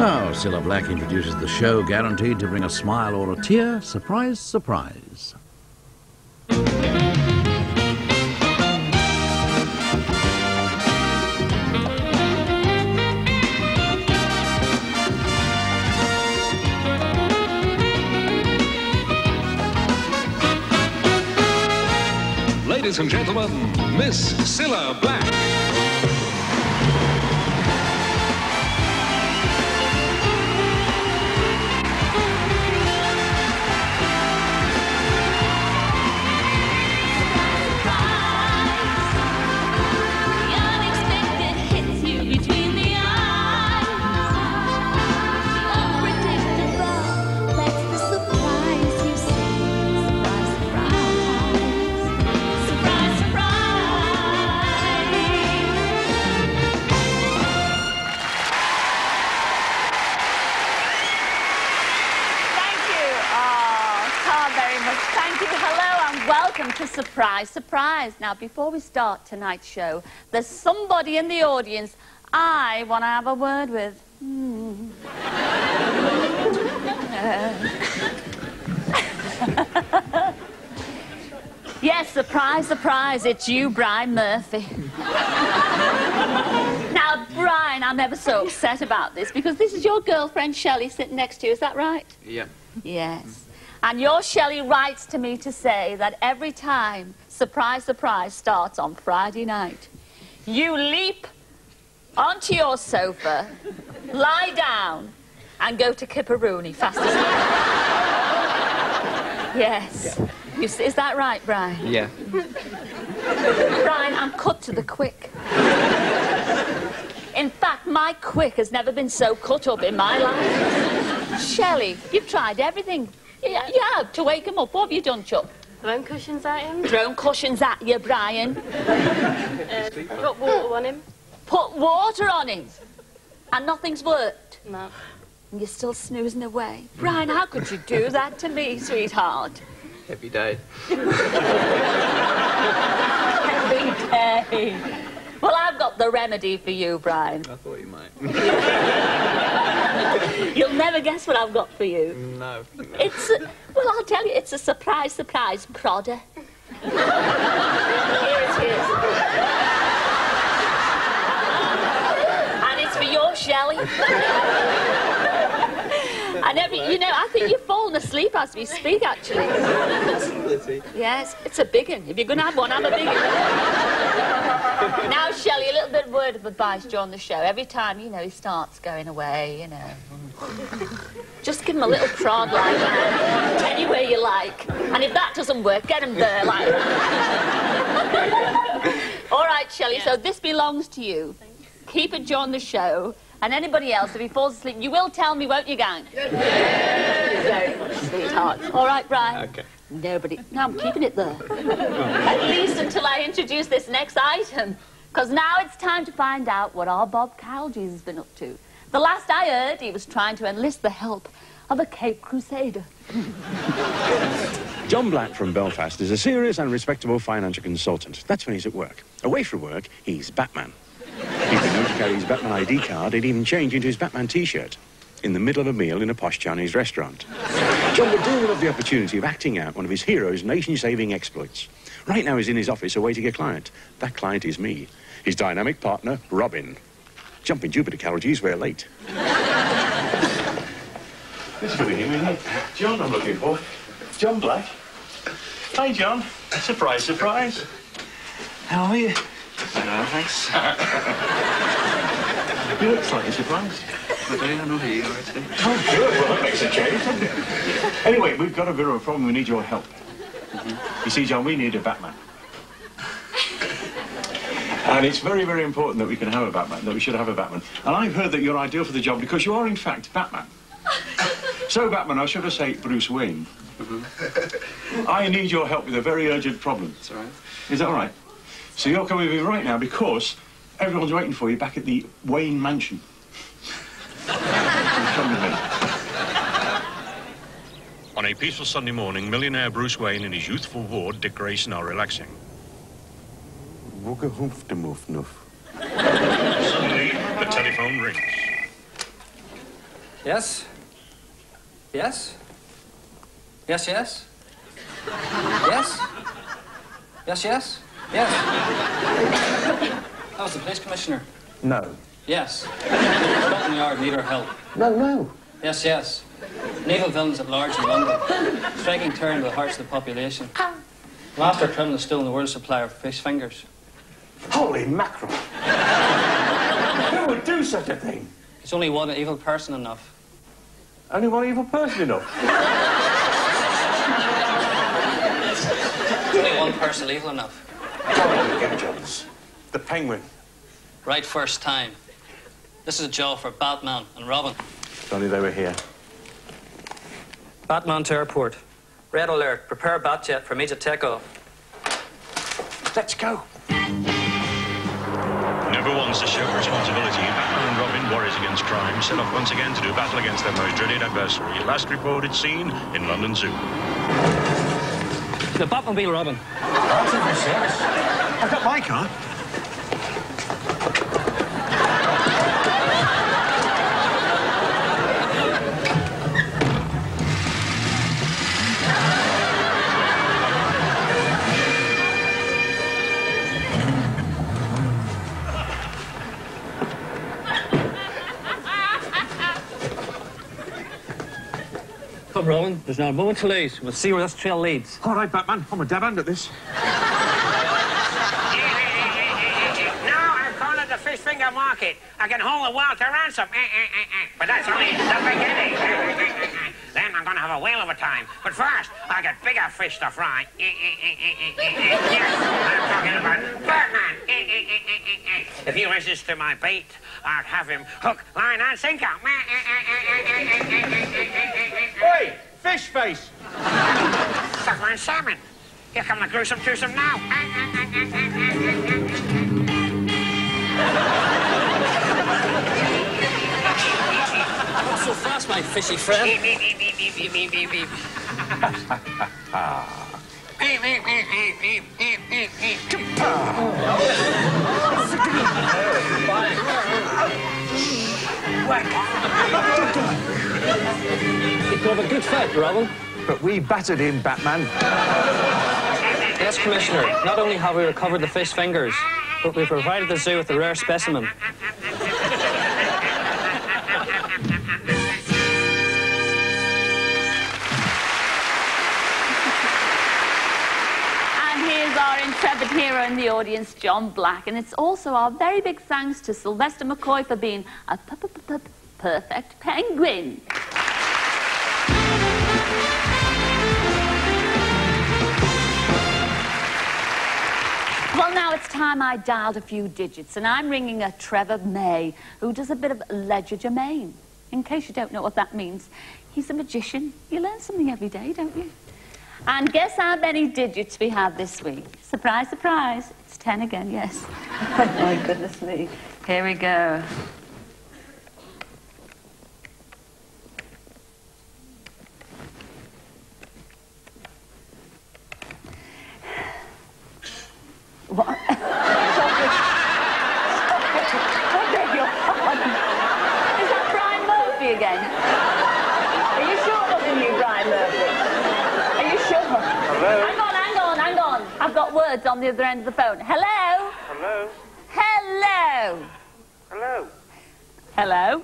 Now, Cilla Black introduces the show guaranteed to bring a smile or a tear. Surprise, surprise. Ladies and gentlemen, Miss Cilla Black. To Surprise Surprise. Now, before we start tonight's show, there's somebody in the audience I want to have a word with. Hmm. yes, surprise, surprise, it's you, Brian Murphy. Now, Brian, I'm ever so upset about this because this is your girlfriend Shelley sitting next to you, is that right? Yeah. Yes. And your Shelley writes to me to say that every time Surprise Surprise starts on Friday night, you leap onto your sofa, lie down, and go to Kipperoonie fast asleep. yes. You see, is that right, Brian? Yeah. Brian, I'm cut to the quick. In fact, my quick has never been so cut up in my life. Shelley, you've tried everything. Yeah, you have to wake him up. What have you done, Chuck? Thrown cushions at him, Thrown cushions at you, Brian. uh, put water on him. Put water on him. And nothing's worked. No. And you're still snoozing away. Brian, how could you do that to me, sweetheart? Every day. Every day. Well, I've got the remedy for you, Brian. I thought you might. You'll never guess what I've got for you. no. It's, a, well, I'll tell you, it's a surprise, surprise prodder. Here it is. And it's for your Shelley. and every, you know, I think you've fallen asleep as we speak, actually. Yes, it's a big one. If you're going to have one, have a big one. now, Shelley, a little bit of word of advice during the show. Every time, you know, he starts going away, you know. Just give him a little prod like that. Anywhere you like. And if that doesn't work, get him there like that. All right, Shelley, so this belongs to you. Keep it during the show. And anybody else, if he falls asleep, you will tell me, won't you, gang? Very much, sweetheart. All right, Brian? Okay. Nobody. No, I'm keeping it there. At least until I introduce this next item. Because now it's time to find out what our Bob Carolgees has been up to. The last I heard, he was trying to enlist the help of a Cape Crusader. John Black from Belfast is a serious and respectable financial consultant. That's when he's at work. Away from work, he's Batman. He's been known to carry his Batman ID card and even change into his Batman T-shirt in the middle of a meal in a posh Chinese restaurant. John would dearly love the opportunity of acting out one of his hero's nation-saving exploits. Right now he's in his office awaiting a client. That client is me, his dynamic partner, Robin. Jumping Jupiter Carolgees, we're late. This is really John I'm looking for. John Black. Hi, John. Surprise, surprise. How are you? No, thanks. you look slightly surprised. I know he already. Oh, good. Well, that makes a change, doesn't it? Anyway, we've got a bit of a problem. We need your help. You see, John, we need a Batman. And it's very, very important that we can have a Batman, that we should have a Batman. And I've heard that you're ideal for the job because you are, in fact, Batman. So, Batman, or should I say Bruce Wayne? I need your help with a very urgent problem. It's all right. Is that all right? So you're coming with me right now because everyone's waiting for you back at the Wayne Mansion. Come with me. On a peaceful Sunday morning, millionaire Bruce Wayne and his youthful ward, Dick Grayson, are relaxing. Wooga-hoof-de-moof-noof. Suddenly, the telephone rings. Yes? Yes? Yes, yes? Yes? Yes, yes? Yes. That was the police commissioner. No. Yes. Scotland Yard need our help. No, no. Yes, yes. Naval villains at large in London. Striking turn with the hearts of the population. Master criminal still in the world supply of fish fingers. Holy mackerel. Who would do such a thing? It's only one evil person enough. Only one evil person enough. Only one person evil enough. Go again, Jones. The penguin. Right first time. This is a job for Batman and Robin. If only they were here. Batman to airport. Red alert. Prepare Batjet for immediate takeoff. Let's go. Never once to shirk responsibility, Batman and Robin, warriors against crime, set off once again to do battle against their most dreaded adversary. Last reported seen in London Zoo. The Batmobile, Robin. I've got my car. Come, Robin. There's not a moment to lose. We'll see where this trail leads. All right, Batman. I'm a dab hand at this. Now I'm calling the fish finger market. I can hold the world to ransom. Eh, eh, eh, eh. But that's only the beginning. Eh, eh, eh, eh, eh. Then I'm going to have a whale of a time. But first, I'll get bigger fish to fry. Eh, eh, eh, eh, eh, eh, eh. Yes, I'm talking about Batman. Eh, eh, eh, eh, eh, eh. If he resists to my bait, I'll have him hook, line, and sinker. Hey, fish face. Sucker and salmon. Here come the gruesome twosome now. Eh, eh, eh, eh, eh, eh, eh, eh. Not so fast, my fishy friend. Beep, beep, beep, beep, beep, beep, beep, beep, beep. Beep, beep, beep, beep, beep, beep, beep, beep. It could a good fight, Robin. But we battered him, Batman. Yes, Commissioner. Not only have we recovered the fish fingers, but we've provided the zoo with a rare specimen. And here's our intrepid hero in the audience, John Black. And it's also our very big thanks to Sylvester McCoy for being a p- p- p- p- perfect penguin. Well, now it's time I dialed a few digits, and I'm ringing a Trevor May, who does a bit of ledger legerdemain. In case you don't know what that means, he's a magician. You learn something every day, don't you? And guess how many digits we have this week? Surprise, surprise. It's 10 again, yes. oh, my goodness me. Here we go. What? Stop it. Stop it. I beg your pardon. Is that Brian Murphy again? Are you sure it wasn't you, Brian Murphy? Are you sure? Hello? Hang on, hang on, hang on. I've got words on the other end of the phone. Hello? Hello? Hello? Hello? Hello?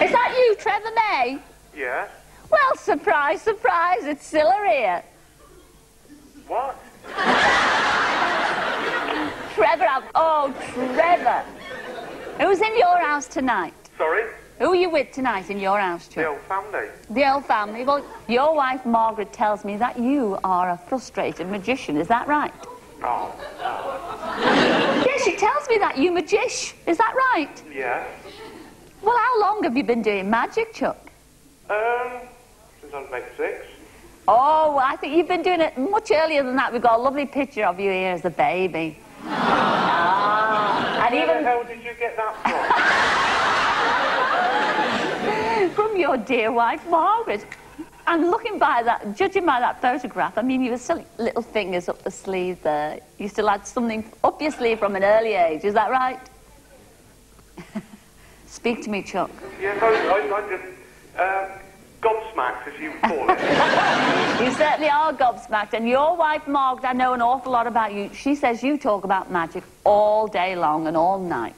Is that you, Trevor May? Yeah? Well, surprise, surprise, it's Cilla here. What? Trevor, I've- oh, Trevor. Who's in your house tonight? Sorry? Who are you with tonight in your house, The old family. The old family. Well, your wife Margaret tells me that you are a frustrated magician. Is that right? Oh, Yes, she tells me that you magish. Is that right? yeah. Well, how long have you been doing magic, Chuck? Um, since I was about six. Oh, I think you've been doing it much earlier than that. We've got a lovely picture of you here as a baby. Ah, and Where the even hell did you get that from? from your dear wife Margaret. And looking by that, judging by that photograph, I mean, you were still little fingers up the sleeve there. You still had something up your sleeve from an early age. Is that right? Speak to me, Chuck. yes, I, I, I just Um, gobsmacked, as you would call it. You certainly are gobsmacked. And your wife, Margaret, I know an awful lot about you. She says you talk about magic all day long and all night.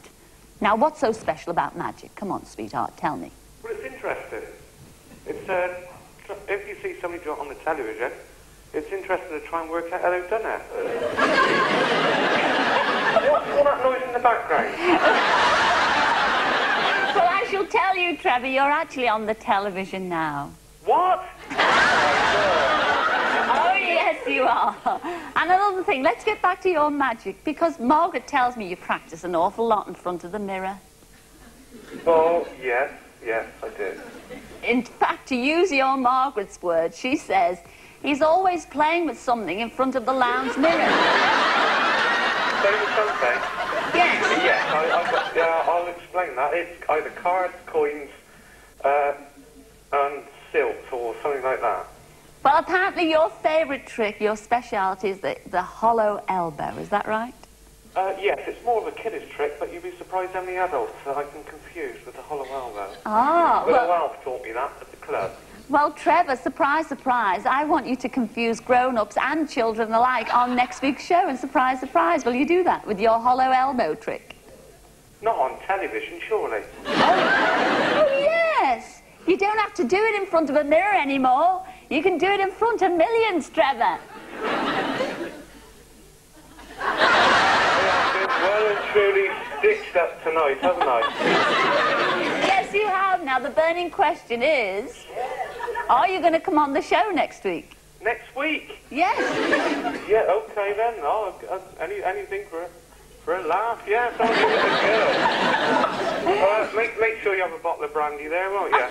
Now, what's so special about magic? Come on, sweetheart, tell me. well, it's interesting. It's, uh, if you see somebody do it on the television, it's interesting to try and work out how they've done it. What's all that noise in the background? Shall tell you, Trevor, you're actually on the television now. What? Oh, yes, you are. And another thing, let's get back to your magic, because Margaret tells me you practice an awful lot in front of the mirror. Oh, yes, yes, I did. In fact, to use your Margaret's words, she says he's always playing with something in front of the lounge mirror. Playing with something? Yes. Yes, I, got, yeah, I'll explain that. It's either cards, coins, uh, and silks or something like that. Well, apparently your favourite trick, your speciality, is the, the hollow elbow. Is that right? Uh, yes, it's more of a kiddish trick, but you'd be surprised how many adults that I can confuse with the hollow elbow. Ah, Willow well, Alf taught me that at the club. Well, Trevor, surprise, surprise, I want you to confuse grown-ups and children alike on next week's show. And surprise, surprise, will you do that with your hollow elbow trick? Not on television, surely. Oh, oh yes. You don't have to do it in front of a mirror anymore. You can do it in front of millions, Trevor. Well and truly stitched up tonight, haven't I? Yes, you have. Now, the burning question is, are you going to come on the show next week? Next week? Yes. Yeah, okay then. Oh, any, anything for a, for a laugh, yeah, sounds really good. Uh, make, make sure you have a bottle of brandy there, won't you?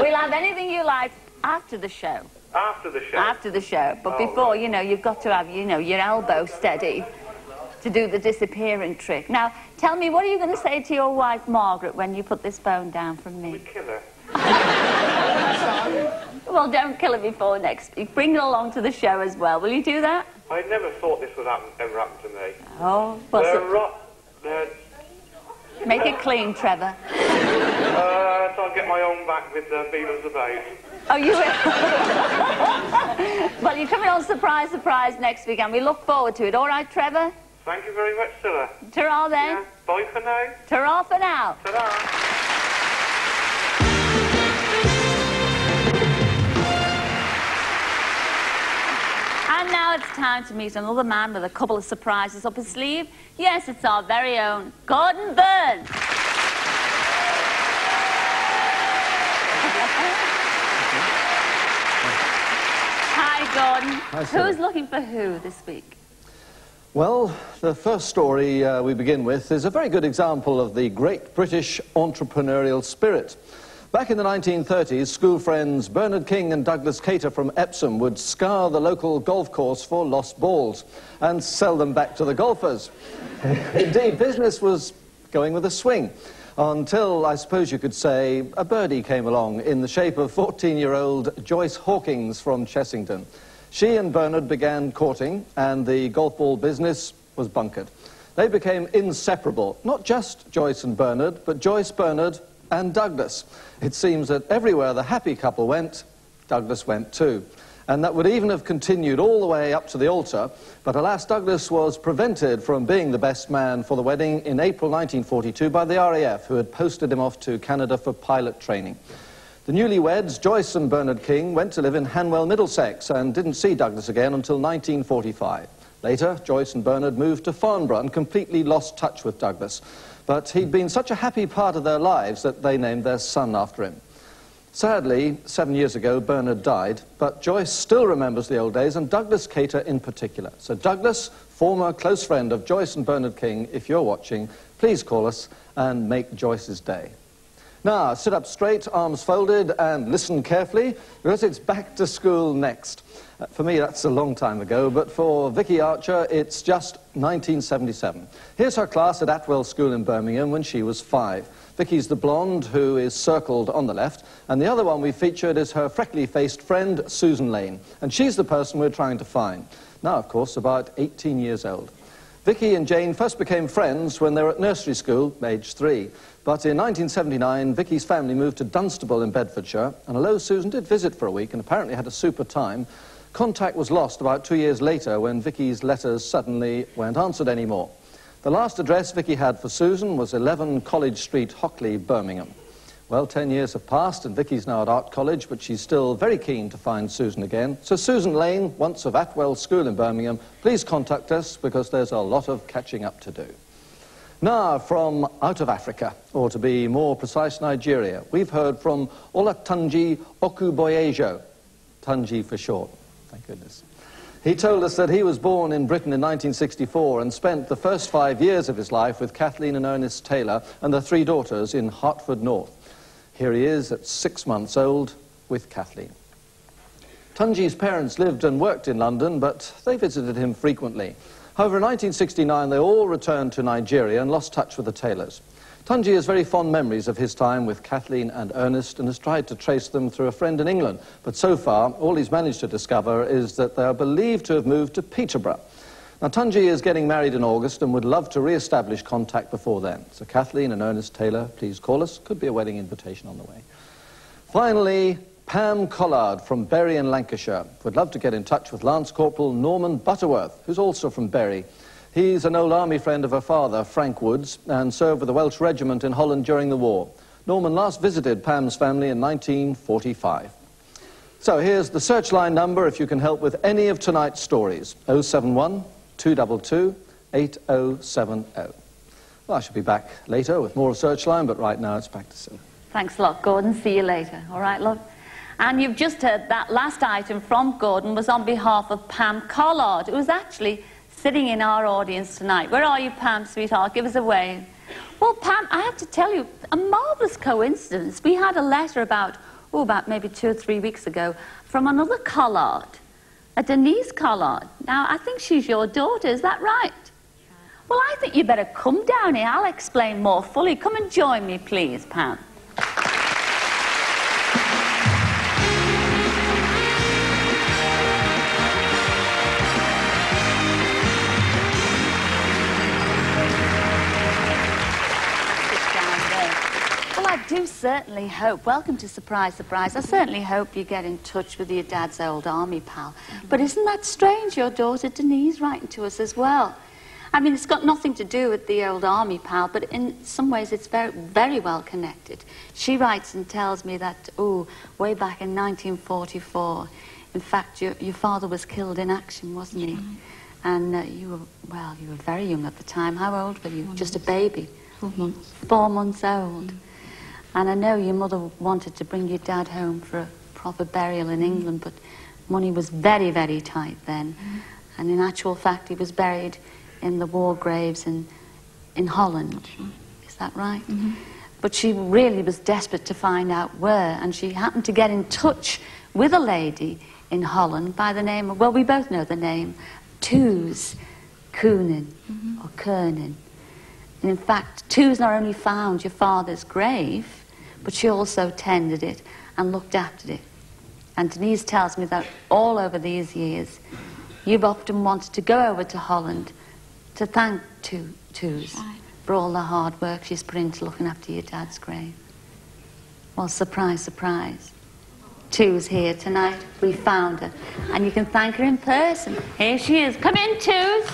We'll have anything you like after the show. After the show. After the show. But Oh, before, you know, you've got to have, you know, your elbow steady to do the disappearing trick. Now, tell me, what are you going to say to your wife, Margaret, when you put this phone down from me? Kill her. Well, don't kill her before next week. Bring her along to the show as well. Will you do that? I never thought this would happen, ever happen to me. Oh, well, They're so- ro- they're, make it clean, Trevor. uh, so I'll get my own back with the Beatles about. Oh, you will? well, you're coming on Surprise, Surprise next week, and we look forward to it. All right, Trevor? Thank you very much, Cilla. Ta-ra then. Bye for now. Ta-ra for now. Ta-da. And now it's time to meet another man with a couple of surprises up his sleeve. Yes, it's our very own Gordon Burns. Hi, Gordon. Hi, Who's looking for who this week? Well, the first story uh, we begin with is a very good example of the great British entrepreneurial spirit. Back in the 1930s, school friends Bernard King and Douglas Cater from Epsom would scour the local golf course for lost balls and sell them back to the golfers. Indeed, business was going with a swing until, I suppose you could say, a birdie came along in the shape of 14-year-old Joyce Hawkins from Chessington. She and Bernard began courting, and the golf ball business was bunkered. They became inseparable, not just Joyce and Bernard, but Joyce, Bernard, and Douglas. It seems that everywhere the happy couple went, Douglas went too. And that would even have continued all the way up to the altar, but alas, Douglas was prevented from being the best man for the wedding in April 1942 by the RAF, who had posted him off to Canada for pilot training. The newlyweds, Joyce and Bernard King, went to live in Hanwell, Middlesex, and didn't see Douglas again until 1945. Later, Joyce and Bernard moved to Farnborough and completely lost touch with Douglas. But he'd been such a happy part of their lives that they named their son after him. Sadly, seven years ago, Bernard died, but Joyce still remembers the old days, and Douglas Cater in particular. So, Douglas, former close friend of Joyce and Bernard King, if you're watching, please call us and make Joyce's day. Now, sit up straight, arms folded, and listen carefully, because it's back to school next. Uh, For me, that's a long time ago, but for Vicky Archer, it's just 1977. Here's her class at Atwell School in Birmingham when she was five. Vicky's the blonde who is circled on the left, and the other one we featured is her freckly-faced friend, Susan Lane, and she's the person we're trying to find. Now, of course, about 18 years old. Vicky and Jane first became friends when they were at nursery school, age three. But in 1979, Vicky's family moved to Dunstable in Bedfordshire, and although Susan did visit for a week and apparently had a super time, contact was lost about two years later when Vicky's letters suddenly weren't answered anymore. The last address Vicky had for Susan was 11 College Street, Hockley, Birmingham. Well, 10 years have passed, and Vicky's now at art college, but she's still very keen to find Susan again. So, Susan Lane, once of Atwell School in Birmingham, please contact us because there's a lot of catching up to do. Now, from out of Africa, or to be more precise, Nigeria, we've heard from Olatunji Okuboyejo, Tunji for short, thank goodness. He told us that he was born in Britain in 1964 and spent the first five years of his life with Kathleen and Ernest Taylor and their three daughters in Hartford North. Here he is at six months old with Kathleen. Tunji's parents lived and worked in London, but they visited him frequently. However, in 1969, they all returned to Nigeria and lost touch with the Taylors. Tunji has very fond memories of his time with Kathleen and Ernest and has tried to trace them through a friend in England. But so far, all he's managed to discover is that they are believed to have moved to Peterborough. Now, Tunji is getting married in August and would love to re-establish contact before then. So Kathleen and Ernest Taylor, please call us. Could be a wedding invitation on the way. Finally, Pam Collard from Bury in Lancashire would love to get in touch with Lance Corporal Norman Butterworth, who's also from Bury. He's an old army friend of her father, Frank Woods, and served with the Welsh Regiment in Holland during the war. Norman last visited Pam's family in 1945. So here's the searchline number if you can help with any of tonight's stories 071 222 8070. Well, I shall be back later with more of Searchline, but right now it's back to Sue. Thanks a lot, Gordon. See you later. All right, love? And you've just heard that last item from Gordon was on behalf of Pam Collard, who was actually sitting in our audience tonight. Where are you, Pam, sweetheart? Give us a wave. Well, Pam, I have to tell you, a marvellous coincidence. We had a letter about, oh, about maybe two or three weeks ago from another Collard, a Denise Collard. Now, I think she's your daughter, is that right? Well, I think you better come down here. I'll explain more fully. Come and join me, please, Pam. Do certainly hope. Welcome to Surprise Surprise. I certainly hope you get in touch with your dad's old army pal. But isn't that strange? Your daughter Denise writing to us as well. I mean, it's got nothing to do with the old army pal, but in some ways it's very, very well connected. She writes and tells me that, oh, way back in 1944, in fact, your, your father was killed in action, wasn't he? And uh, you were, well, you were very young at the time. How old were you? Just a baby? Four months. Four months old. And I know your mother wanted to bring your dad home for a proper burial in mm. England, but money was very, very tight then. Mm. And in actual fact, he was buried in the war graves in, in Holland. Is that right? Mm-hmm. But she really was desperate to find out where, and she happened to get in touch with a lady in Holland by the name of, well, we both know the name, Toos Koonin mm-hmm. or Kernin. And in fact, Toos not only found your father's grave, but she also tended it and looked after it. And Denise tells me that all over these years, you've often wanted to go over to Holland to thank To- for all the hard work she's put into looking after your dad's grave. Well, surprise, surprise. Too's here tonight. We found her. And you can thank her in person. Here she is. Come in, Toos.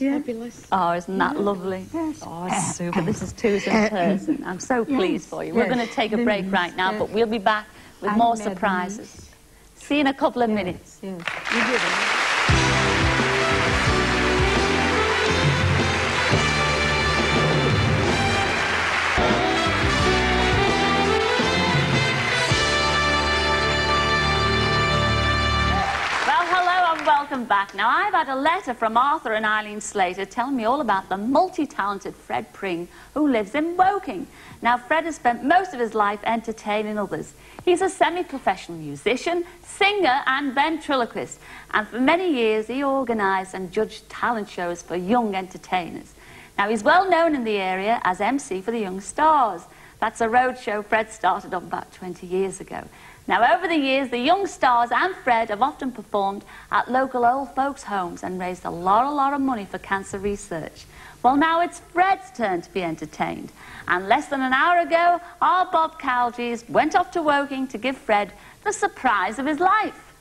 Yes, yes. Fabulous. Oh, isn't that lovely? Yes. Oh, super. This is Too's in person. I'm so pleased for you. We're yes. going to take a break right now, but we'll be back with I'm more mad surprises. See you in a couple of minutes. Welcome back. Now, I've had a letter from Arthur and Eileen Slater telling me all about the multi-talented Fred Pring, who lives in Woking. Now, Fred has spent most of his life entertaining others. He's a semi-professional musician, singer and ventriloquist. And for many years, he organised and judged talent shows for young entertainers. Now, he's well known in the area as MC for the Young Stars. That's a road show Fred started up about 20 years ago. Now, over the years, the young stars and Fred have often performed at local old folks' homes and raised a lot, a lot of money for cancer research. Well, now it's Fred's turn to be entertained. And less than an hour ago, our Bob Carolgees went off to Woking to give Fred the surprise of his life.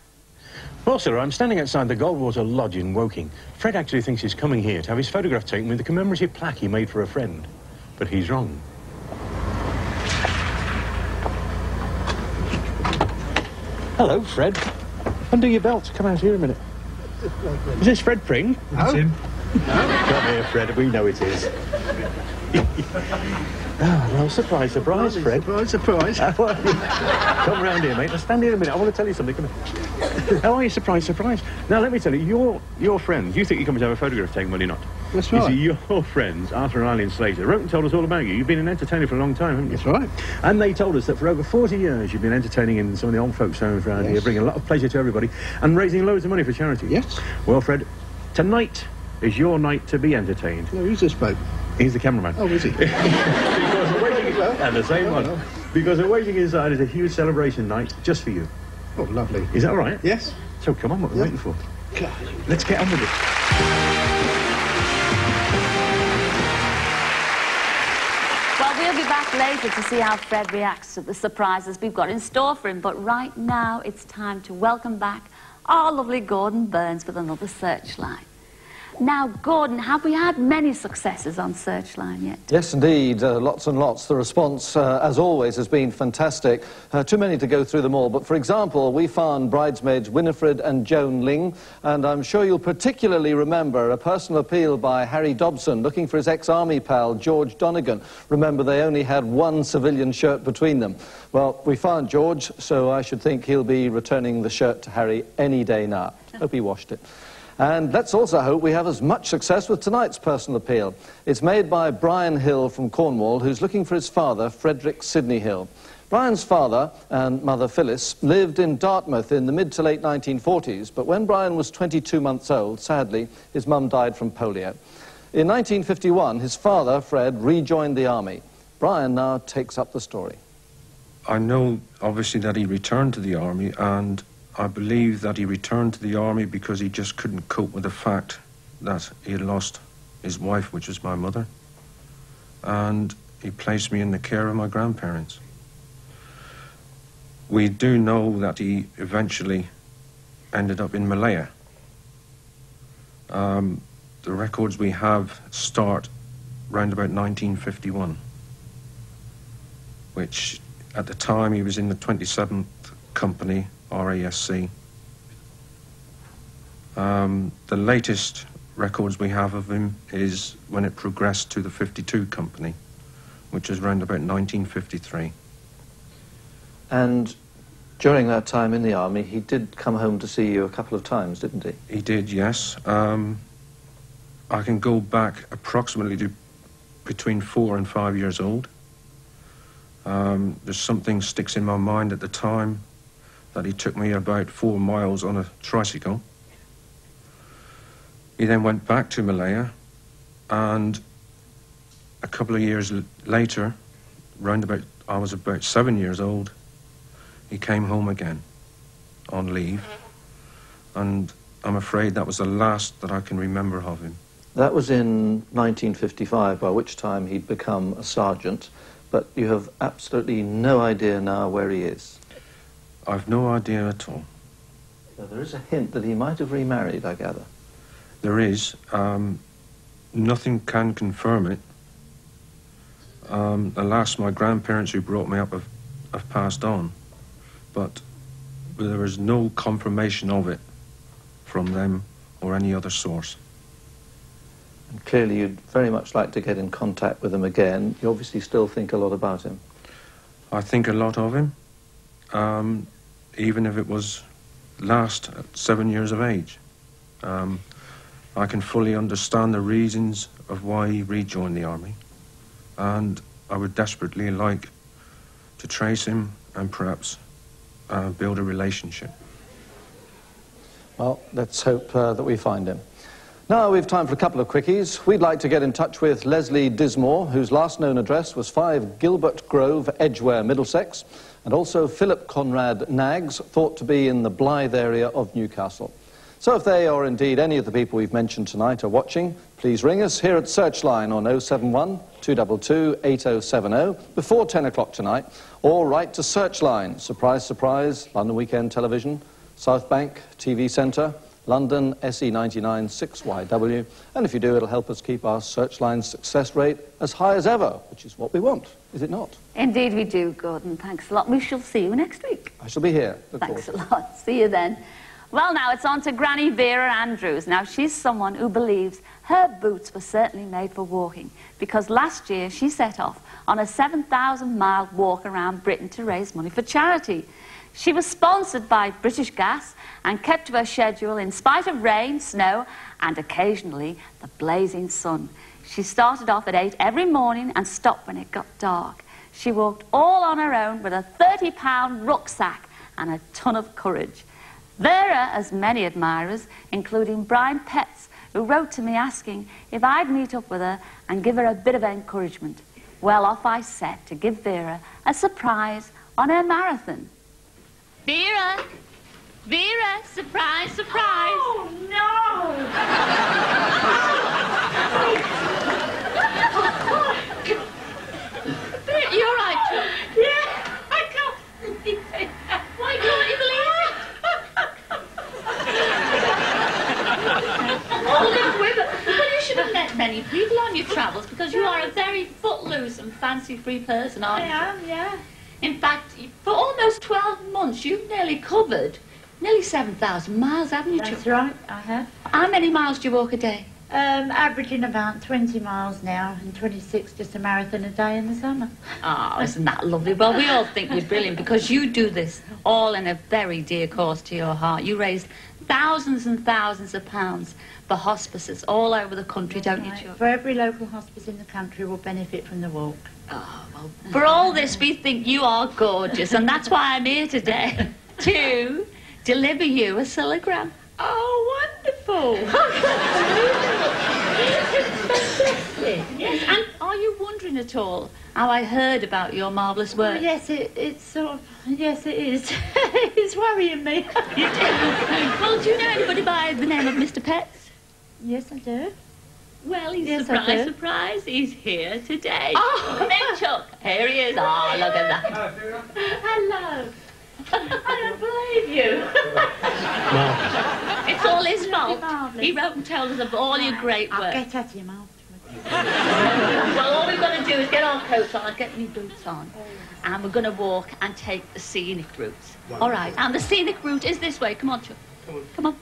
Well, sir, I'm standing outside the Goldwater Lodge in Woking. Fred actually thinks he's coming here to have his photograph taken with the commemorative plaque he made for a friend. But he's wrong. Hello, Fred. Undo your belt. Come out here a minute. Is this Fred Pring? That's him. Come here, Fred. We know it is. oh, well, surprise, surprise, Fred. Surprise, surprise. How are you? Come round here, mate. Now, stand here a minute. I want to tell you something. Come here. How are you? Surprise, surprise. Now, let me tell you, your, your friends, you think you're coming to have a photograph taken, well, you're not. That's You right. see, your friends, Arthur and Eileen Slater, wrote and told us all about you. You've been an entertainer for a long time, haven't you? That's right. And they told us that for over 40 years you've been entertaining in some of the old folks' homes around here, bringing a lot of pleasure to everybody and raising loads of money for charity. Yes. Well, Fred, tonight is your night to be entertained. No, who's this bloke? He's the cameraman. Oh, is he? Because awaiting, Well, and the same one. well. Because awaiting inside is a huge celebration night just for you. Oh, lovely. Is that all right? Yes. So come on, what are we Yeah. waiting for? God. Let's get on with it. Back later to see how Fred reacts to the surprises we've got in store for him. But right now, it's time to welcome back our lovely Gordon Burns with another Searchline. Now, Gordon, have we had many successes on Searchline yet? Yes, indeed, uh, lots and lots. The response, uh, as always, has been fantastic. Uh, too many to go through them all. But for example, we found bridesmaids Winifred and Joan Ling, and I'm sure you'll particularly remember a personal appeal by Harry Dobson looking for his ex-army pal George Donegan. Remember, they only had one civilian shirt between them. Well, we found George, so I should think he'll be returning the shirt to Harry any day now. Hope he washed it. And let's also hope we have as much success with tonight's personal appeal. It's made by Brian Hill from Cornwall, who's looking for his father, Frederick Sidney Hill. Brian's father and mother Phyllis lived in Dartmouth in the mid to late 1940s, but when Brian was 22 months old, sadly, his mum died from polio. In 1951, his father, Fred, rejoined the army. Brian now takes up the story. I know, obviously, that he returned to the army, and I believe that he returned to the army because he just couldn't cope with the fact that he had lost his wife, which was my mother, and he placed me in the care of my grandparents. We do know that he eventually ended up in Malaya. Um, the records we have start round about 1951, which at the time he was in the 27th Company, RASC. Um, the latest records we have of him is when it progressed to the 52 Company, which is around about 1953. And during that time in the army, he did come home to see you a couple of times, didn't he? He did, yes. Um, I can go back approximately to between four and five years old. Um, there's something sticks in my mind at the time that he took me about four miles on a tricycle. He then went back to Malaya, and a couple of years later, round about I was about seven years old, he came home again on leave, and I'm afraid that was the last that I can remember of him. That was in 1955, by which time he'd become a sergeant, but you have absolutely no idea now where he is. I've no idea at all. So there is a hint that he might have remarried, I gather. There is. Um, nothing can confirm it. Um, alas, my grandparents who brought me up have, have passed on, but there is no confirmation of it from them or any other source. And clearly you'd very much like to get in contact with him again. You obviously still think a lot about him. I think a lot of him, um, even if it was last at seven years of age. Um, I can fully understand the reasons of why he rejoined the army, and I would desperately like to trace him and perhaps uh, build a relationship. Well, let's hope uh, that we find him. Now we've time for a couple of quickies. We'd like to get in touch with Leslie Dismore, whose last known address was 5 Gilbert Grove, Edgware, Middlesex, and also Philip Conrad Nags, thought to be in the Blyth area of Newcastle. So if they or indeed any of the people we've mentioned tonight are watching, please ring us here at Searchline on 071 222 8070 before 10 o'clock tonight, or write to Searchline, surprise, surprise, London Weekend Television, South Bank TV Centre, London E SE99 6YW. And if you do, it'll help us keep our Searchline success rate as high as ever, which is what we want, is it not? Indeed we do, Gordon. Thanks a lot. We shall see you next week. I shall be here. Look Thanks forward a lot. See you then. Well, now it's on to Granny Vera Andrews. Now, she's someone who believes her boots were certainly made for walking because last year she set off on a 7,000 mile walk around Britain to raise money for charity. She was sponsored by British Gas and kept to her schedule in spite of rain, snow, and occasionally the blazing sun. She started off at 8 every morning and stopped when it got dark. She walked all on her own with a 30 pound rucksack and a ton of courage. Vera has many admirers, including Brian Petts, who wrote to me asking if I'd meet up with her and give her a bit of encouragement. Well, off I set to give Vera a surprise on her marathon. Vera! Vera! Surprise, surprise! Oh, no! You're right, too. Yeah, I can't. Why can't you believe it? Oh, look, Wibber. Well, you should have met many people on your travels because you are a very footloose and fancy-free person, aren't you? I am, yeah. In fact, for almost 12 months, you've nearly covered nearly 7,000 miles, haven't you? That's Chuck? right, I have. How many miles do you walk a day? Um, averaging about 20 miles now and 26 just a marathon a day in the summer. Oh, isn't that lovely? Well, we all think you're brilliant because you do this all in a very dear cause to your heart. You raise thousands and thousands of pounds for hospices all over the country, don't you, Right. Chuck? For every local hospice in the country will benefit from the walk. For all this, we think you are gorgeous, and that's why I'm here today to deliver you a telegram. Oh, wonderful! Yes, and are you wondering at all how I heard about your marvellous Well, work? Oh, yes, it, it's sort of, yes, it is. it's worrying me. Well, do you know anybody by the name of Mr. Petts? yes, I do. Well, he's Yes, surprise, do. surprise. He's here today. Oh. Come in, Chuck. Here he is. Oh, look at that. Hello. I don't believe you. It's all his fault. He wrote and told us of all your great I'll work. get at him afterwards. Well, all we've got to do is get our coats on, get my boots on, and we're going to walk and take the scenic route. All right, and the scenic route is this way. Come on, Chuck. Come on. Sing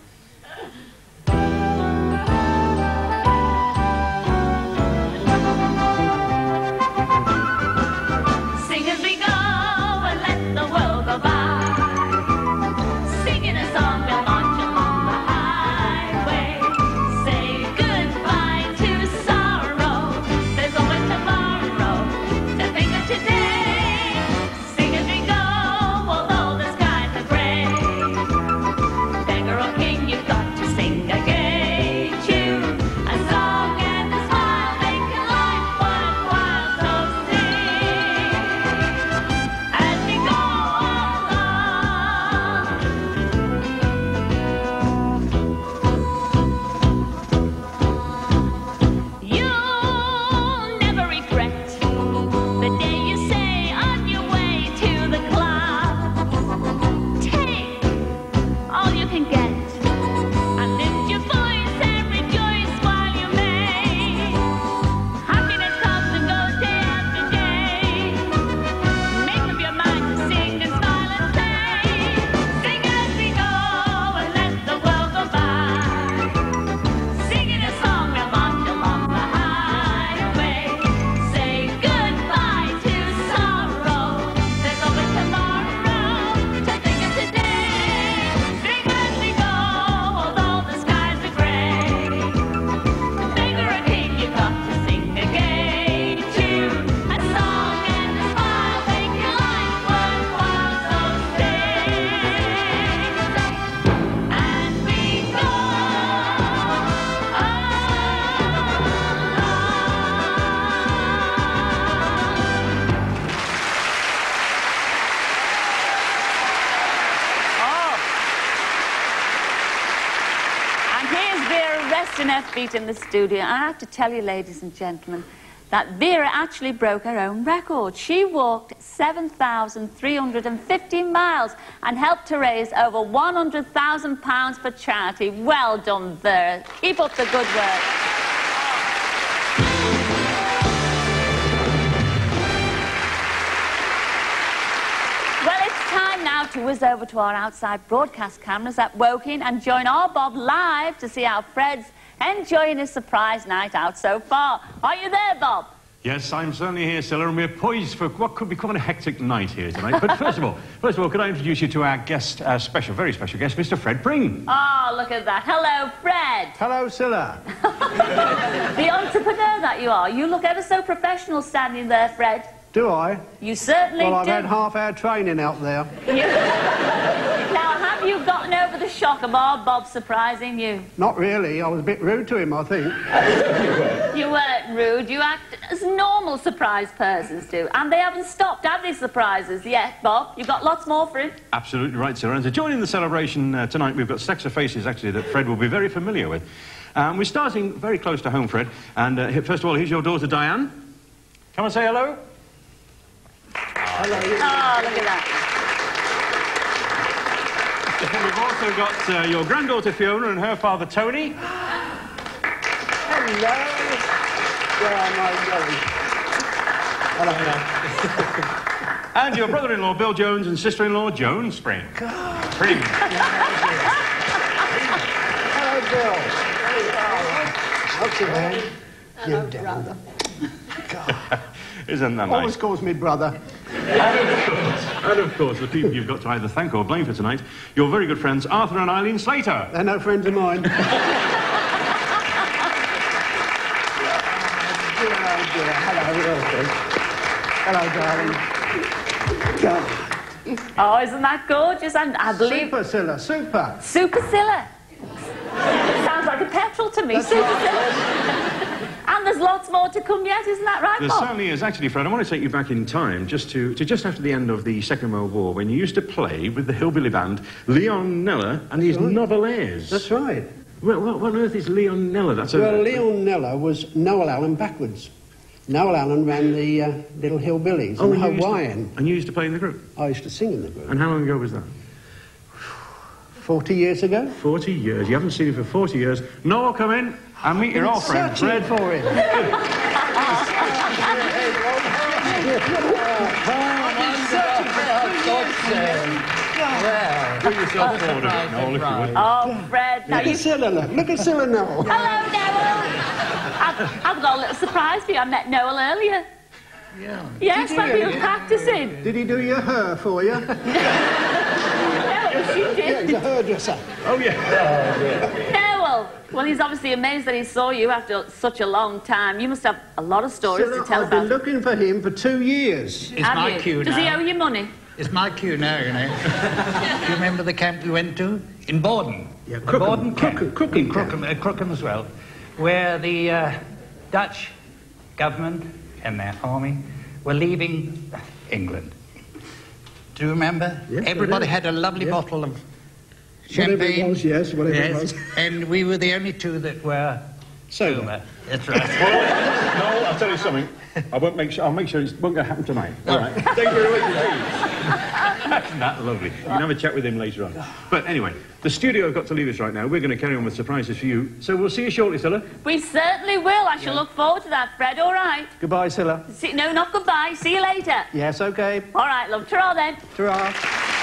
beat in the studio. I have to tell you, ladies and gentlemen, that Vera actually broke her own record. She walked 7,350 miles and helped to raise over £100,000 for charity. Well done, Vera. Keep up the good work. Well, it's time now to whiz over to our outside broadcast cameras at Woking and join our Bob live to see how Fred's enjoying his surprise night out so far. Are you there, Bob? Yes, I'm certainly here, Cilla, and we're poised for what could be quite a hectic night here tonight. But first of all, first of all, could I introduce you to our guest, our special, very special guest, Mr. Fred Pring. Oh, ah, look at that. Hello, Fred. Hello, Cilla. The entrepreneur that you are. You look ever so professional standing there, Fred. Do I? You certainly Well, I've do. had half-hour training out there. now, have you gotten over the shock of our Bob surprising you? Not really. I was a bit rude to him, I think. You weren't rude. You act as normal surprise persons do. And they haven't stopped, have they, surprises yet, Bob? You've got lots more for him. Absolutely right, sir. And to join in the celebration uh, tonight, we've got sets of faces, actually, that Fred will be very familiar with. Um, we're starting very close to home, Fred. And uh, first of all, here's your daughter, Diane. Come and say hello. Oh, look at that. And we've also got uh, your granddaughter, Fiona, and her father, Tony. Hello. Where am I going? Hello. And your brother-in-law, Bill Jones, and sister-in-law, Joan Spring. God. Spring. Hello, Bill. What's your name? Hello, brother. Isn't that Always nice? calls me brother. And of course, the people you've got to either thank or blame for tonight, your very good friends, Arthur and Eileen Slater. They're no friends of mine. Oh. Hello, darling. God. Oh, isn't that gorgeous? And I believe... Super, Cilla, super. Super Cilla. Sounds like a petrol to me, Super Cilla. And there's lots more to come yet, isn't that right, There Bob? certainly is. Actually, Fred, I want to take you back in time just to, to just after the end of the Second World War when you used to play with the hillbilly band Leon Neller and his Novelaires. That's right. Well, what, what on earth is Leon Neller? That's a... Well, Leon Neller was Noel Allen backwards. Noel Allen ran the uh, Little Hillbillies Oh, and and used to- Hawaiian. And you used to play in the group? I used to sing in the group. And how long ago was that? 40 years ago? 40 years. You haven't seen him for 40 years. Noel, come in and meet your old friend, Fred. for him. Put yourself forward a bit, Noel, if you would. Oh, Fred. Now Look you... at Cilla, look. Look at Cilla now. Hello, Noel. I've, I've got a little surprise for you. I met Noel earlier. Yeah. Yes, Did when you? we were practicing. Did he do your hair for you? No, she Yeah, did. he's a hairdresser. Oh, yeah. Noel. Well, he's obviously amazed that he saw you after such a long time. You must have a lot of stories Cilla, to tell I've been looking for him for two years. It's Have my you? cue Does now. he owe you money? It's my cue now, you know. Do you remember the camp we went to? In Borden. Yeah, Crookham, Borden camp. Crookham, Crookham camp. Crookham, uh, Crookham as well. Where the uh, Dutch government and their army were leaving England. Do you remember? Yes, Everybody had a lovely Yes. bottle of Whatever it champagne. was, yes, whatever it Yes, was. and we were the only two that were Sober. sober. That's right. No, I'll tell you something. I won't make sure. I'll make sure it won't going to happen tonight. Oh. All right. Thank you very much indeed. Isn't that lovely? You can have a chat with him later on. But anyway, the studio have got to leave us right now. We're going to carry on with surprises for you. So we'll see you shortly, Cilla. We certainly will. I shall look forward to that, Fred. All right. Goodbye, Cilla. See, no, not goodbye. See you later. Yes, okay. All right, love. Ta-ra then. Ta-ra.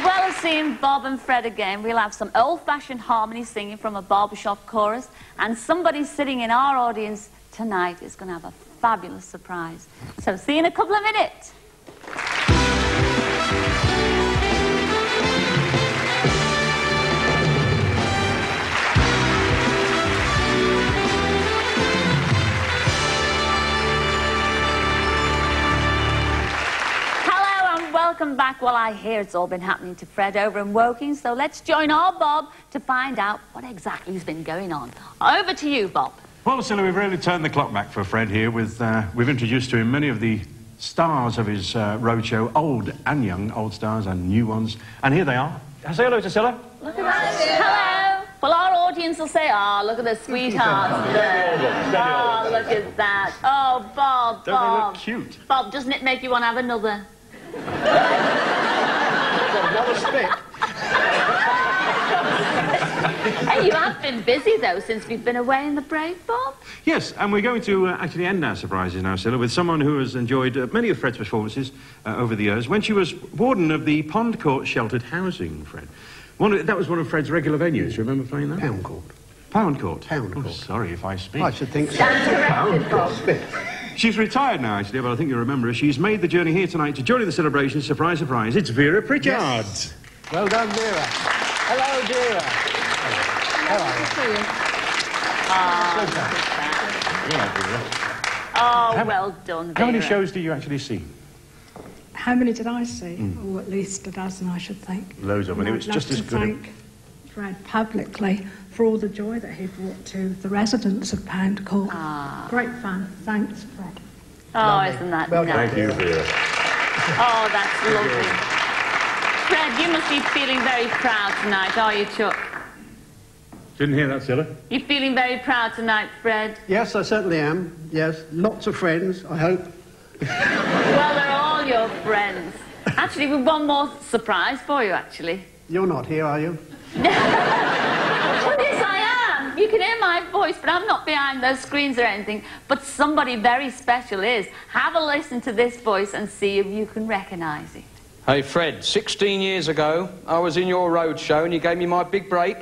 As well as seeing Bob and Fred again, we'll have some old-fashioned harmony singing from a barbershop chorus, and somebody sitting in our audience tonight is going to have a fabulous surprise. So see you in a couple of minutes. And welcome back. Well, I hear it's all been happening to Fred over in Woking, so let's join our Bob to find out what exactly has been going on. Over to you, Bob. Well, Cilla, we've really turned the clock back for Fred here. With uh, we've introduced to him many of the stars of his uh, roadshow, old and young, old stars and new ones. And here they are. Say hello to Cilla. Look at that. Hello. Well, our audience will say, oh, look at the sweethearts there. Oh, look at that. Oh, Bob, Don't they Bob. look cute? Bob, doesn't it make you want to have another? Another spit. hey, you have been busy, though, since we've been away in the break, Bob. Yes, and we're going to uh, actually end our surprises now, Cilla, with someone who has enjoyed uh, many of Fred's performances uh, over the years. When she was warden of the Pond Court Sheltered Housing, Fred. One of, that was one of Fred's regular venues. You remember playing that? Pound Court. Pound Court. Pound Court. Oh, Court. sorry if I speak. I should think so. Stand corrected, Bob. Spit. She's retired now, actually, but I think you remember her. She's made the journey here tonight to join in the celebration. Surprise, surprise. It's Vera Pritchard. Yes. Well done, Vera. Hello, Vera. How are you? Yeah, Vera. Oh, How- well done, Vera. How many shows do you actually see? How many did I see? Oh, at least a dozen, I should think. Loads of them, and And it was just love as to good. thank Fred publicly for all the joy that he brought to the residents of Pound Court. Ah. Great fun. Thanks, Fred. Oh, isn't that Well nice? Thank you, Vera. Oh, that's lovely. Fred, you must be feeling very proud tonight, are you, Chuck? Didn't hear that, Cilla. You're feeling very proud tonight, Fred? Yes, I certainly am. Yes, lots of friends, I hope. Well, they're all your friends. Actually, we've one more surprise for you, actually. You're not here, are you? Well, yes, I am. You can hear my voice, but I'm not behind those screens or anything. But somebody very special is. Have a listen to this voice and see if you can recognise it. Hey Fred, 16 years ago, I was in your road show and you gave me my big break.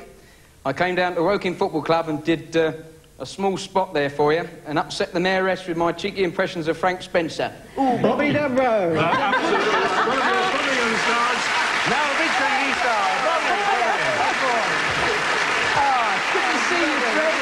I came down to Woking Football Club and did uh, a small spot there for you and upset the mayoress with my cheeky impressions of Frank Spencer. Oh, Bobby Davro. Uh, absolutely. One of the one of the young stars. Now a big TV star. Bobby, Good to see you, Fred.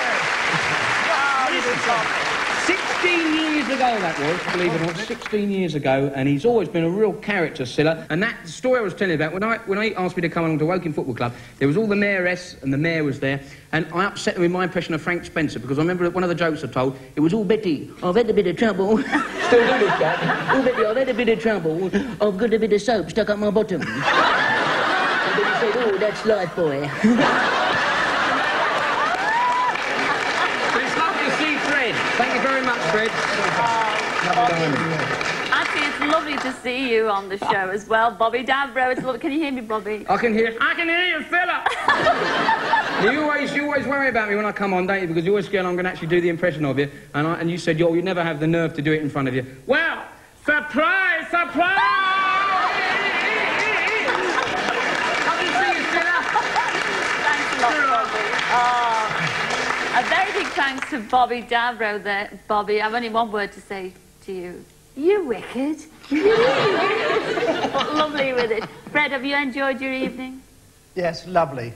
16 years ago that was, believe it or not, 16 years ago, and he's always been a real character, Cilla. And that story I was telling you about, when I, when I asked me to come along to Woking Football Club, there was all the mayoress, and the mayor was there, and I upset them with my impression of Frank Spencer, because I remember one of the jokes I told, it was all Betty, I've had a bit of trouble. Still do this, Jack. Oh, Betty, I've had a bit of trouble. I've got a bit of soap stuck up my bottom. and then he said, oh, that's life, boy. But it's lovely to see Fred. Thank you very much, Fred. Actually, it's lovely to see you on the show as well, Bobby Davro. It's lovely. Can you hear me, Bobby? I can hear. I can hear you, Philip. you always, you always worry about me when I come on, don't you? Because you always scared I'm going to actually do the impression of you, and I, and you said, "Yo, you never have the nerve to do it in front of you." Well, surprise, surprise! Lovely to see you, fella. Thanks a lot, Bobby. Oh, a very big thanks to Bobby Davro there. Bobby, I've only one word to say to you. You wicked. Lovely with it. Fred, have you enjoyed your evening? Yes, lovely.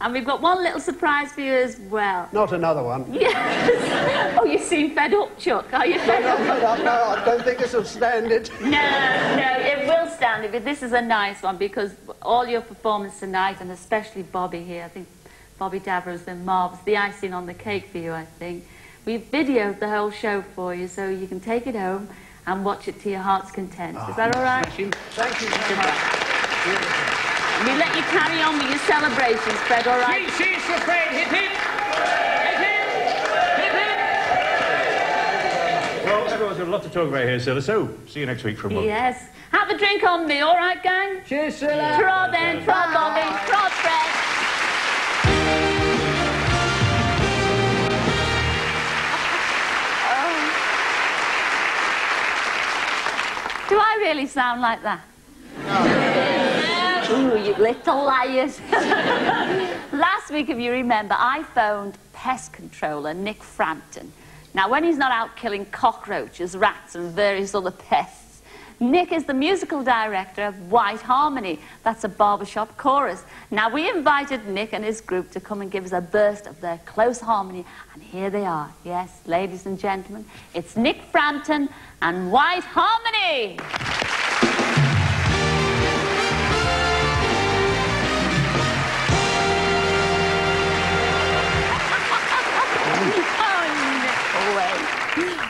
And we've got one little surprise for you as well. Not another one. Yes. Oh, you seem fed up, Chuck. Are you fed no, up? no, no, no, I don't think this will stand it. No, no, it will stand it, but this is a nice one because all your performance tonight, and especially Bobby here, I think Bobby Davro's been. The icing on the cake for you, I think. We've videoed the whole show for you, so you can take it home and watch it to your heart's content. Is that ah, all right? Thank you very much. We let you carry on with your celebrations, Fred, all right? Three cheers for Fred. Hip hip. Hip hip. Hip hip. Well, everyone's got a lot to talk about here, Cilla, so see you next week for a. Yes. Have a drink on me, all right, gang? Cheers, Cilla. Tra then, tra Bobby, tra Fred. Do I really sound like that? Ooh, you little liars. Last week, if you remember, I phoned pest controller Nick Frampton. Now, when he's not out killing cockroaches, rats, and various other pests, Nick is the musical director of White Harmony. That's a barbershop chorus. Now, we invited Nick and his group to come and give us a burst of their close harmony, and here they are. Yes, ladies and gentlemen, it's Nick Frampton and White Harmony.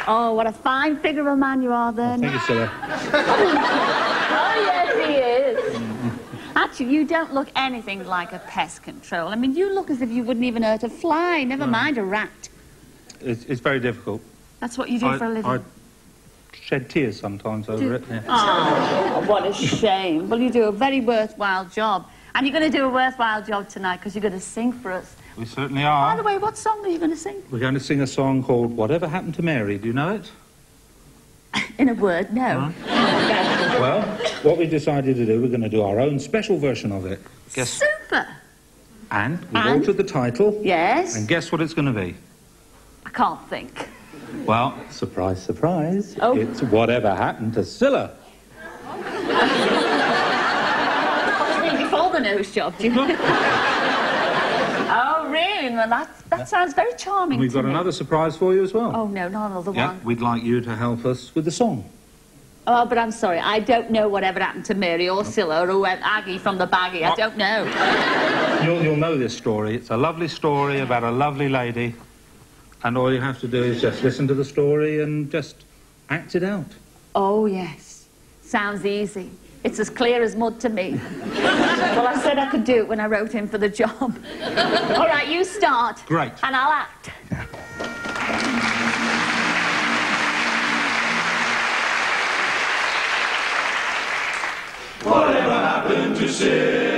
oh, what a fine figure of a man you are then. Thank you, Cilla. oh, yes, he is. Actually, you don't look anything like a pest control. I mean, you look as if you wouldn't even hurt a fly, never mind a rat. It's, it's very difficult. That's what you do I, for a living. I shed tears sometimes over it. yeah. Oh, what a shame. Well, you do a very worthwhile job. And you're going to do a worthwhile job tonight because you're going to sing for us. We certainly are. By the way, what song are you going to sing? We're going to sing a song called Whatever Happened to Mary. Do you know it? In a word, no. Well, what we decided to do, we're going to do our own special version of it. Guess, Super. and we've And? altered the title. Yes. And guess what it's going to be? I can't think. Well, surprise, surprise. Oh. It's Whatever Happened to Cilla. Before the nose job, do you know? oh, really? Well, that, that sounds very charming And we've got me. another surprise for you as well. Oh, no, not another yeah, one. we'd like you to help us with the song. Oh, but I'm sorry, I don't know whatever happened to Mary or Cilla or Aggie from the baggy. I don't know. You'll, you'll know this story. It's a lovely story about a lovely lady. And all you have to do is just listen to the story and just act it out. Oh, yes. Sounds easy. It's as clear as mud to me. well, I said I could do it when I wrote in for the job. All right, you start. Great. And I'll act. Whatever happened to Cilla,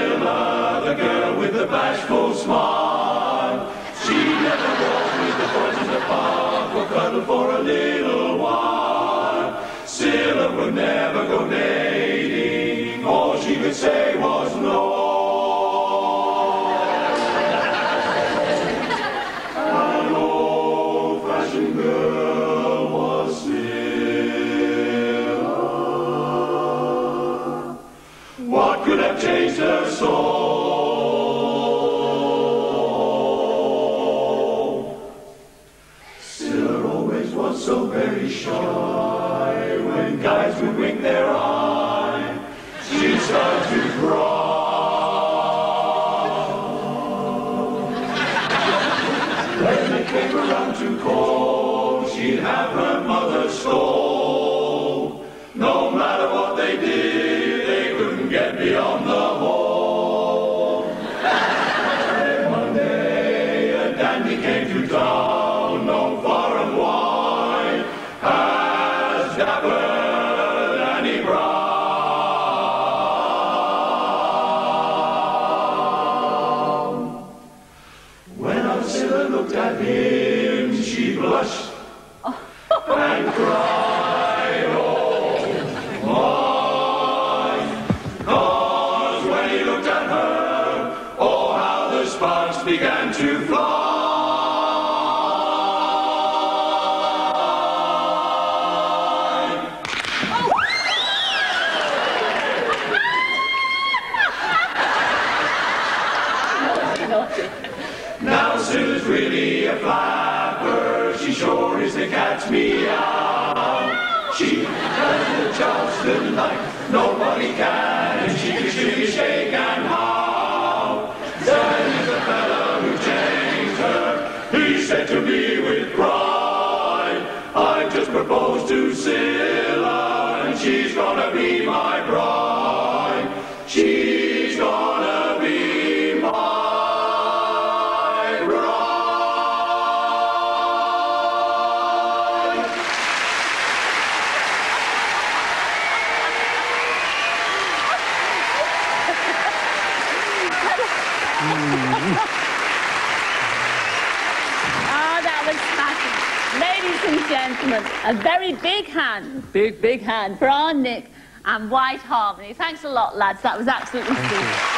Oh, that was smashing. Ladies and gentlemen, a very big hand, big, big hand for our Nick and White Harmony. Thanks a lot, lads. That was absolutely super.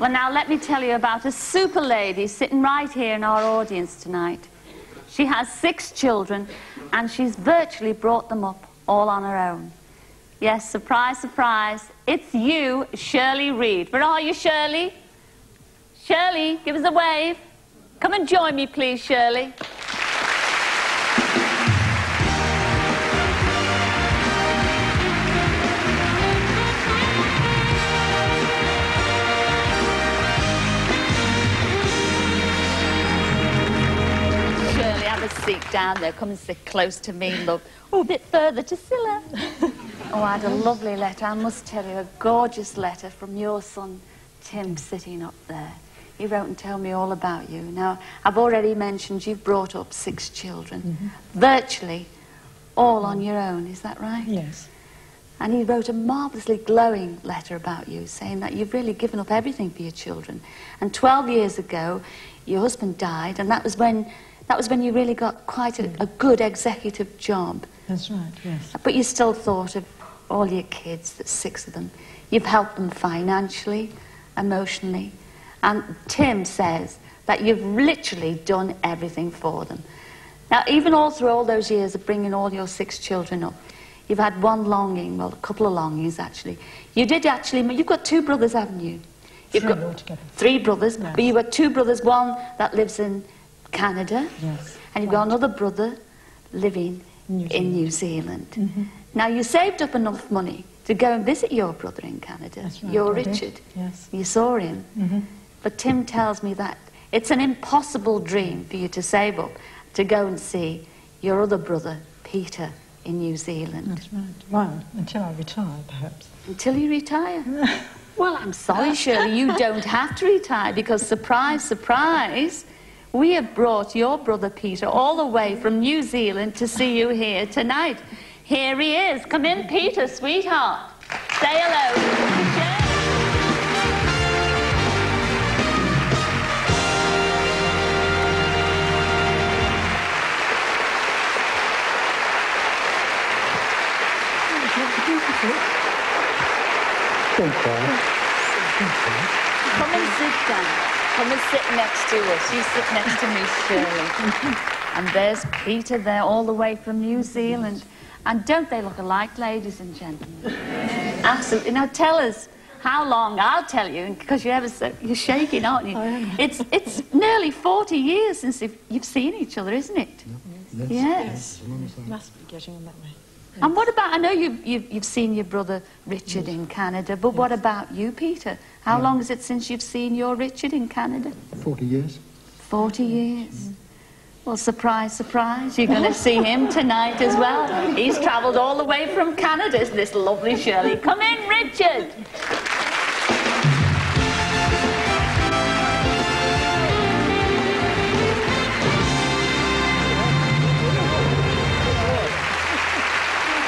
Well, now let me tell you about a super lady sitting right here in our audience tonight. She has six children, and she's virtually brought them up all on her own. Yes, surprise, surprise. It's you, Shirley Reed. Where are you, Shirley? Shirley, give us a wave. Come and join me, please, right down there. Come and sit close to me, love. Oh, a bit further to Cilla. oh, I had a lovely letter. I must tell you, a gorgeous letter from your son, Tim, sitting up there. He wrote and told me all about you. Now, I've already mentioned you've brought up six children, mm-hmm. virtually all on your own. Is that right? Yes. And he wrote a marvellously glowing letter about you, saying that you've really given up everything for your children. And 12 years ago, your husband died, and that was when, that was when you really got quite a, a good executive job. That's right, yes. But you still thought of all your kids, there's six of them. You've helped them financially, emotionally. And Tim says that you've literally done everything for them. Now, even all through all those years of bringing all your six children up, you've had one longing, well, a couple of longings actually. You did actually, you've got two brothers, haven't you? You've Three got altogether. three brothers, but you've got two brothers, one that lives in Canada, Yes. and you've got another brother living in New Zealand. Mm-hmm. Now, you saved up enough money to go and visit your brother in Canada, right, your did. Richard. Yes. You saw him. Mhm. But Tim tells me that it's an impossible dream for you to save up to go and see your other brother, Peter, in New Zealand. That's right. Well, until I retire, perhaps. Until you retire? well, I'm sorry, Shirley, you don't have to retire because, surprise, surprise, we have brought your brother Peter all the way from New Zealand to see you here tonight. Here he is. Come in, Peter, sweetheart. Say hello. Don't cry. Come and sit down. Come and sit next to us. You sit next to me, Shirley. And there's Peter there, all the way from New Zealand. And don't they look alike, ladies and gentlemen? Absolutely. Now tell us how long. I'll tell you, because you're ever so you're shaking, aren't you? It's it's nearly 40 years since you've, you've seen each other, isn't it? Yes. yes. Must be getting on that way. And what about? I know you've, you've you've seen your brother Richard in Canada, but what about you, Peter? How Yeah. long is it since you've seen your Richard in Canada? 40 years. 40 years. Well, surprise, surprise, you're going to see him tonight as well. He's travelled all the way from Canada, this lovely Shirley. Come in, Richard.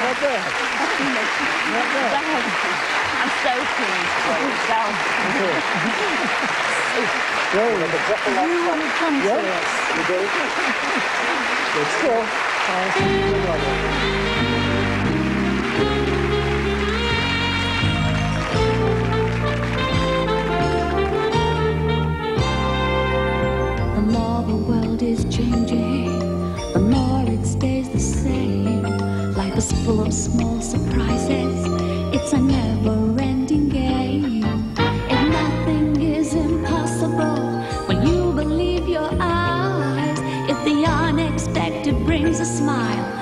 Not bad. Not bad. The more the world is changing, the more it stays the same. Life is full of small surprises. It's a never-ending. A smile,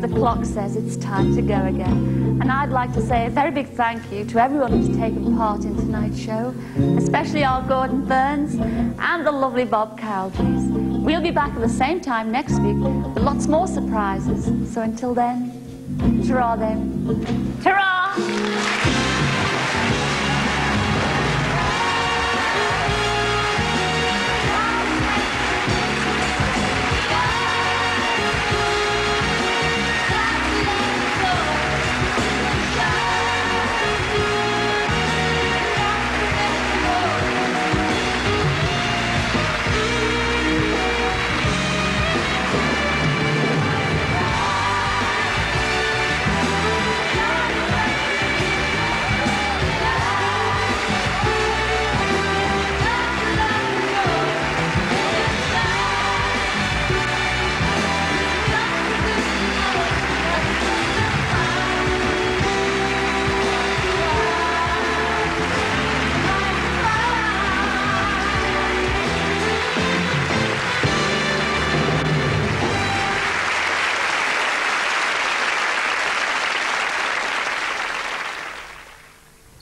the clock says it's time to go again. And I'd like to say a very big thank you to everyone who's taken part in tonight's show, especially our Gordon Burns and the lovely Bob Carolgees. We'll be back at the same time next week with lots more surprises. So until then, ta-ra then. Ta-ra!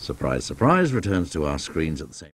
Surprise, surprise returns to our screens at the same